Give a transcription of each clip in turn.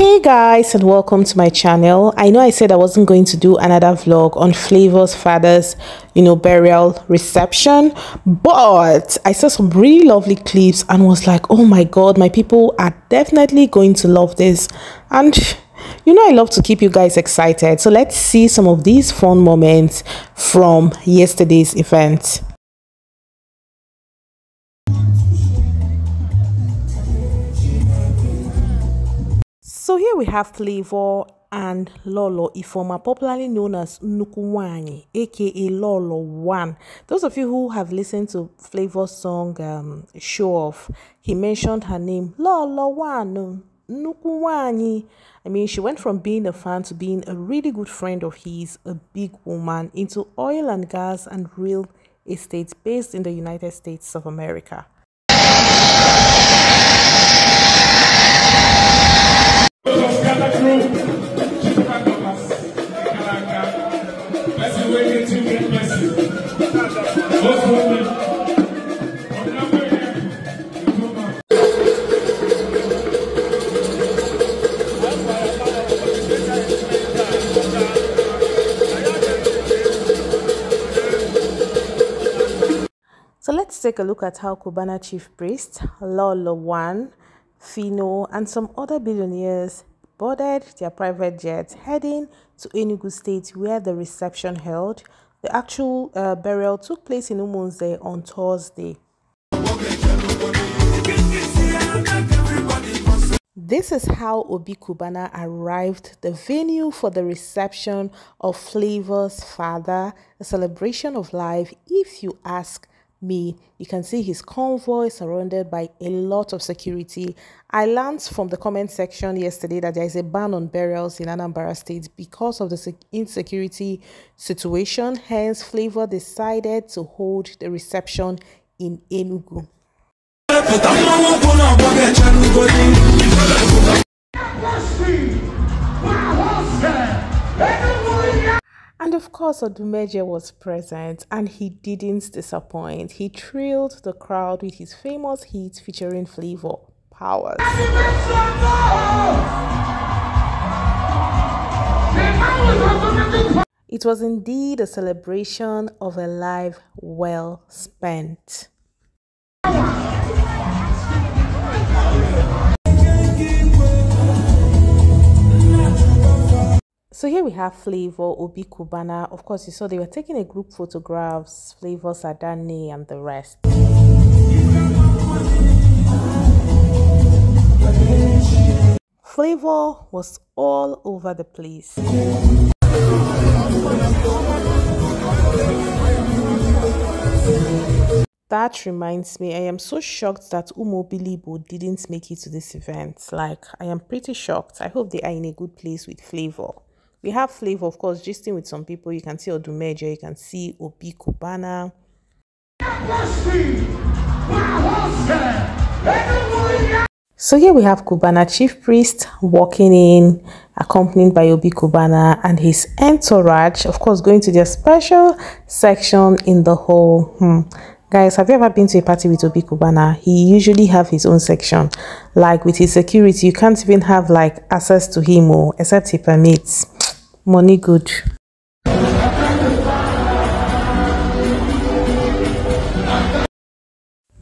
hey guys and welcome to my channel. I know i said i wasn't going to do another vlog on flavour's father's you know burial reception but i saw some really lovely clips and was like oh my god my people are definitely going to love this. And you know i love to keep you guys excited. So let's see some of these fun moments from yesterday's event So here we have Flavour and Lolo Ifoma, popularly known as Nukuwani, aka Lolo One. Those of you who have listened to Flavour's song um, Show Off, he mentioned her name, Lolo One, Nukuwani. I mean, she went from being a fan to being a really good friend of his, a big woman, into oil and gas and real estate based in the United States of America. A look at how Cubana chief priest Lolo One, Phyno, and some other billionaires boarded their private jets heading to Enugu State where the reception held. The actual uh, burial took place in Umunze on Thursday. This is how Obi Cubana arrived the venue for the reception of Flavour's father, a celebration of life, if you ask me. You can see his convoy surrounded by a lot of security. I learned from the comment section yesterday that there is a ban on burials in Anambra State because of the insecurity situation. Hence, Flavour decided to hold the reception in Enugu. And of course, Odumeje was present and he didn't disappoint. He thrilled the crowd with his famous hit featuring Flavour, Powers. It was indeed a celebration of a life well spent. So here we have Flavour, Obi Cubana. Of course, you saw they were taking a group photographs, Flavour, Sadani, and the rest. Flavour was all over the place. That reminds me, I am so shocked that Umu Obiligbo didn't make it to this event. Like, I am pretty shocked. I hope they are in a good place with Flavour. We have Flavour, of course, gisting with some people. You can see Odumeje, you can see Obi Cubana. So here we have Cubana Chief Priest walking in, accompanied by Obi Cubana and his entourage, of course, going to their special section in the hall. Hmm. Guys, have you ever been to a party with Obi Cubana? He usually have his own section. Like with his security, you can't even have like access to him or except he permits. Money good.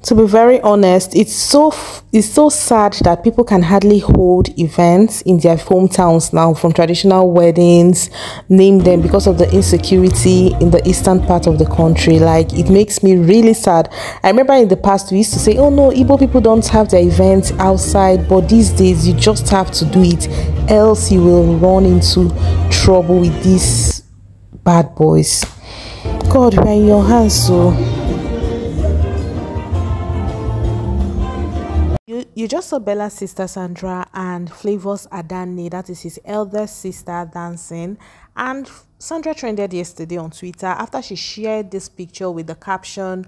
To be very honest it's so it's so sad that people can hardly hold events in their hometowns now from traditional weddings name them because of the insecurity in the eastern part of the country. Like it makes me really sad. I remember in the past we used to say oh no Igbo people don't have their events outside but these days you just have to do it else you will run into trouble with these bad boys. God we're in your hands so You just saw Bella's sister Sandra and Flavour's Adani, that is his eldest sister, dancing. And Sandra trended yesterday on Twitter after she shared this picture with the caption,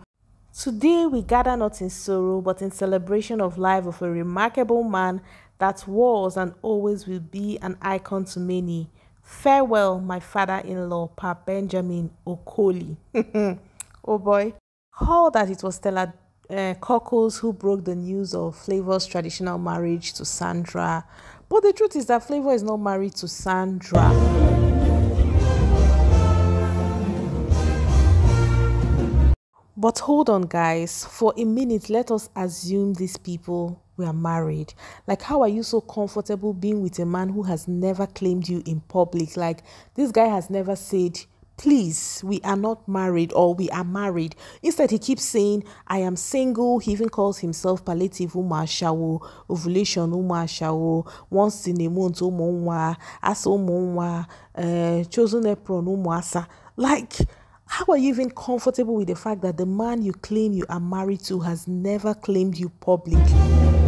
Today we gather not in sorrow, but in celebration of life of a remarkable man that was and always will be an icon to many. Farewell, my father-in-law, Pa Benjamin Okoli. oh boy. How that it was Stella uh, Korkus who broke the news of Flavour's traditional marriage to Sandra. But the truth is that Flavour is not married to Sandra. But hold on, guys. For a minute, let us assume these people were married. Like, how are you so comfortable being with a man who has never claimed you in public? Like, this guy has never said, please, we are not married or we are married. Instead, he keeps saying, I am single. He even calls himself palliative umashawo, ovulation umashawo, once in a month umonwa, asa umonwa, uh, chosen apron umwasa. Like, how are you even comfortable with the fact that the man you claim you are married to has never claimed you publicly?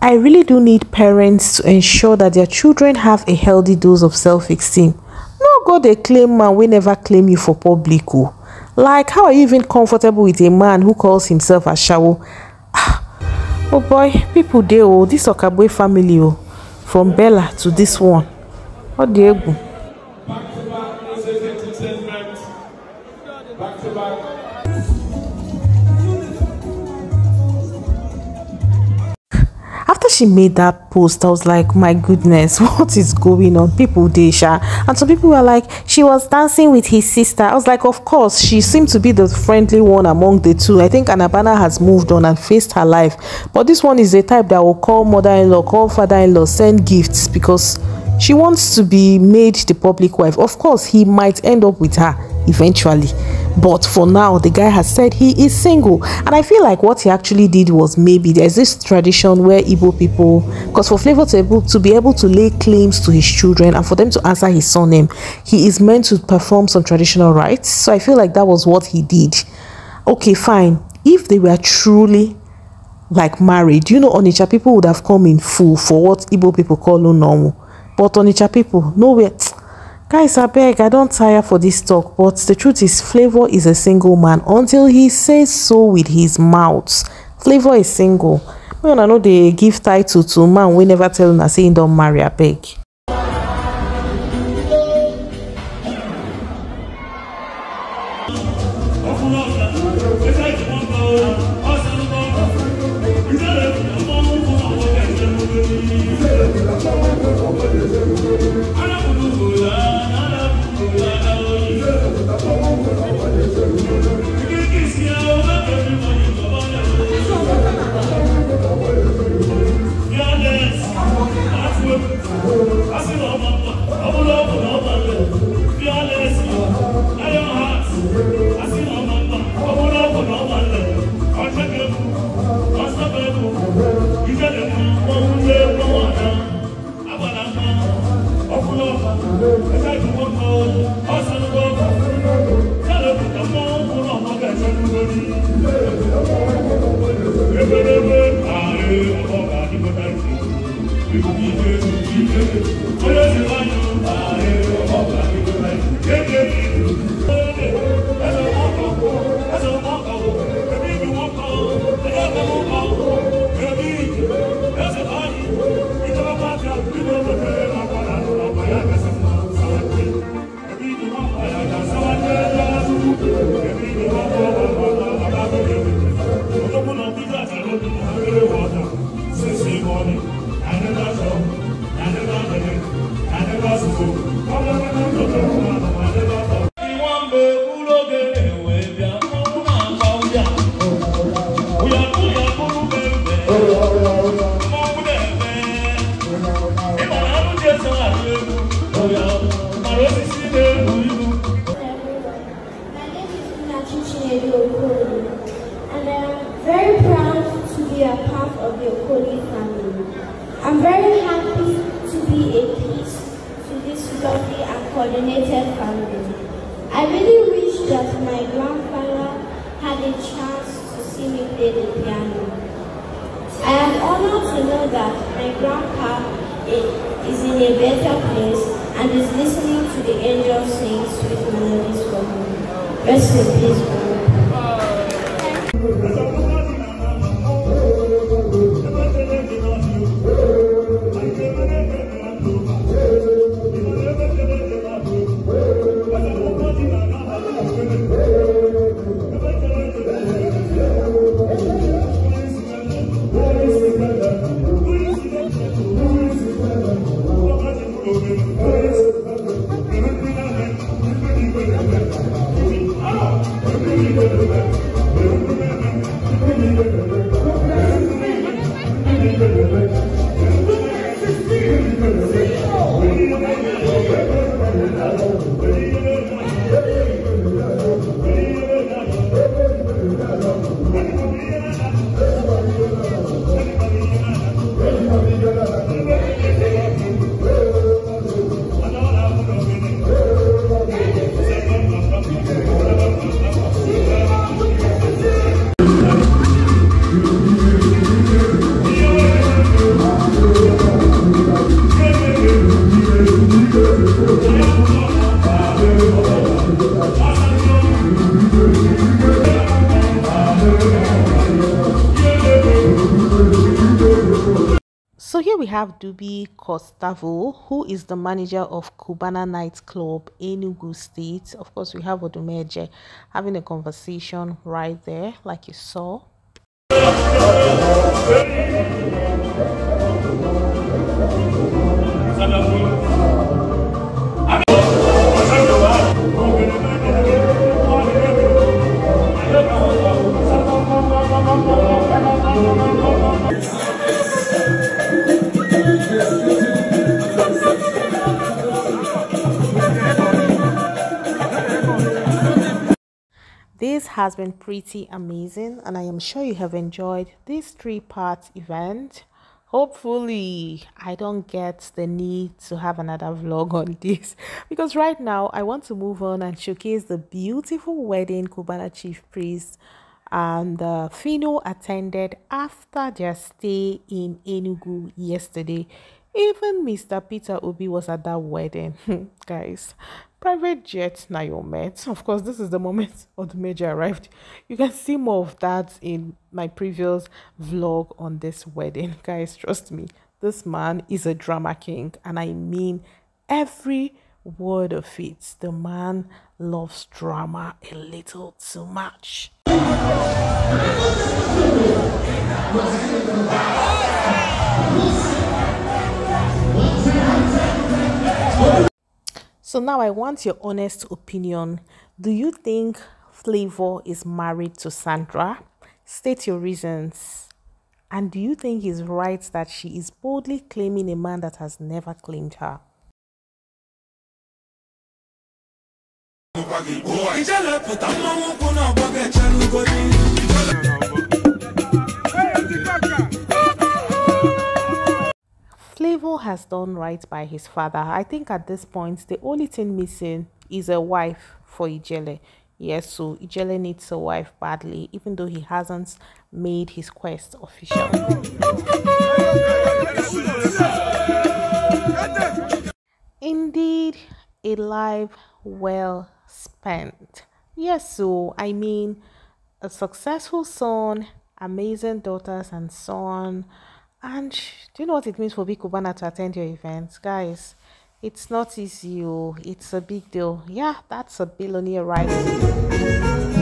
I really do need parents to ensure that their children have a healthy dose of self-esteem. No go they claim man we never claim you for public. Oh. Like how are you even comfortable with a man who calls himself a? Ah, oh boy, people dey oh, this Okabwe family oh, from Bella to this one. dị egwu after she made that post i was like my goodness what is going on? People dey and some people were like she was dancing with his sister. I was like of course she seemed to be the friendly one among the two. I think anabana has moved on and faced her life. But this one is the type that will call mother-in-law call father-in-law send gifts because she wants to be made the public wife. Of course, he might end up with her eventually. But for now, the guy has said he is single. And I feel like what he actually did was maybe there's this tradition where Igbo people, because for Flavour to, to be able to lay claims to his children and for them to answer his surname, he is meant to perform some traditional rites. So I feel like that was what he did. Okay, fine. If they were truly like married, you know, Onitsha people would have come in full for what Igbo people call normal but onitsha people nowhere guys I beg, i don't tire for this talk but the truth is flavour is a single man until he says so with his mouth. Flavour is single. We don't know they give title to man We never tell una say don't marry a Thank. I see my mama. the piano. I am honored to know that my grandpa is in a better place and is listening to the angels sing sweet melodies for me. Rest in peace, have Dubi Costavo, who is the manager of Cubana Nightclub, Enugu State. Of course, we have Odumeje having a conversation right there, like you saw. Has been pretty amazing, and I am sure you have enjoyed this three part event. Hopefully, I don't get the need to have another vlog on this because right now I want to move on and showcase the beautiful wedding Cubana Chief Priest and uh, Phyno attended after their stay in Enugu yesterday. Even Mr. Peter Obi was at that wedding, hmm, guys. Private jet now your met. Of course, this is the moment of the major arrived. You can see more of that in my previous vlog on this wedding. Guys, trust me, this man is a drama king, and I mean every word of it. The man loves drama a little too much. So now I want your honest opinion. Do you think Flavour is married to Sandra? State your reasons. And do you think he's right that she is boldly claiming a man that has never claimed her? Flavour has done right by his father. I think at this point, the only thing missing is a wife for Ijele. Yes, so Ijele needs a wife badly, even though he hasn't made his quest official. Indeed, a life well spent. Yes, so I mean, a successful son, amazing daughters, and so on and do you know what it means for Big Cubana to attend your events? Guys, it's not easy. Oh. It's a big deal. Yeah, that's a billionaire right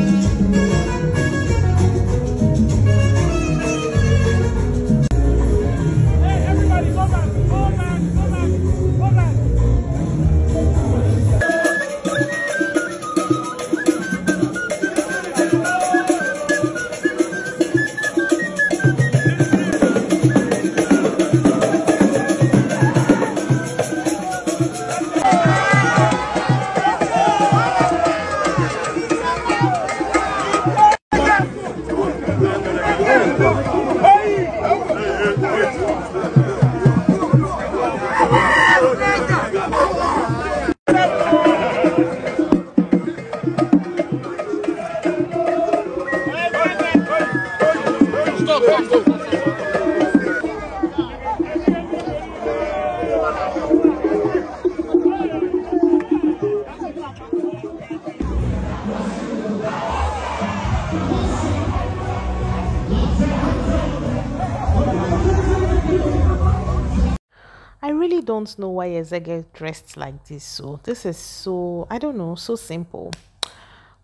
don't know why Ezege dressed like this. So this is so I don't know, so simple.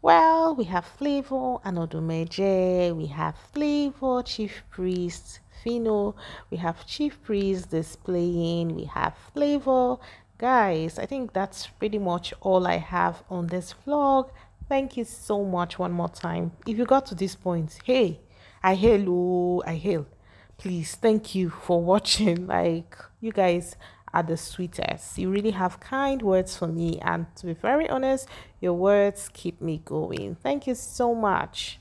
Well, we have Flavour and Odumeje, we have Flavour, Chief Priest, Phyno, we have Chief Priest displaying, we have Flavour. Guys, I think that's pretty much all I have on this vlog. Thank you so much one more time. If you got to this point, hey, I hail you, I hail please thank you for watching like you guys are the sweetest. You really have kind words for me and to be very honest your words keep me going. Thank you so much